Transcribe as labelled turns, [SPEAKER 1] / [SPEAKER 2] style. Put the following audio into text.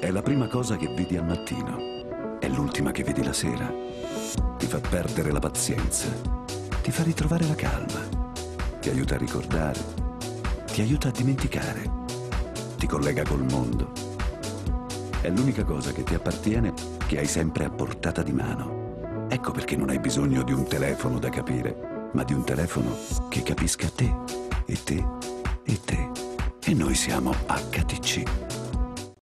[SPEAKER 1] È la prima cosa che vedi al mattino. È l'ultima che vedi la sera. Ti fa perdere la pazienza. Ti fa ritrovare la calma. Ti aiuta a ricordare. Ti aiuta a dimenticare. Ti collega col mondo. È l'unica cosa che ti appartiene che hai sempre a portata di mano. Ecco perché non hai bisogno di un telefono da capire, ma di un telefono che capisca te, e te, e te. E noi siamo HTC.